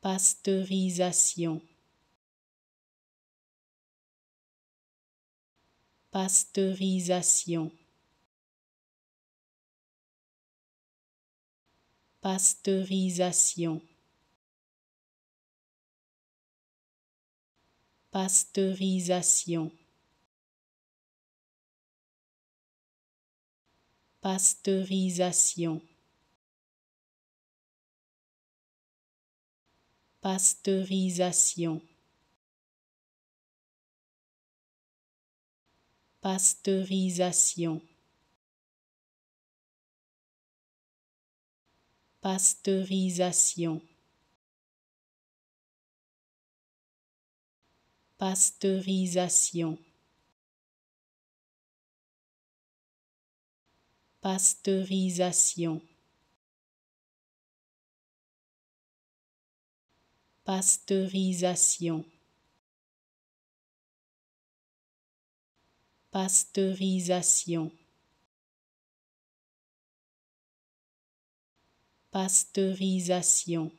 pasteurisation. Pasteurisation. Pasteurisation. Pasteurisation. Pasteurisation pasteurisation. Pasteurisation. Pasteurisation. Pasteurisation. Pasteurisation pasteurisation. Pasteurisation. Pasteurisation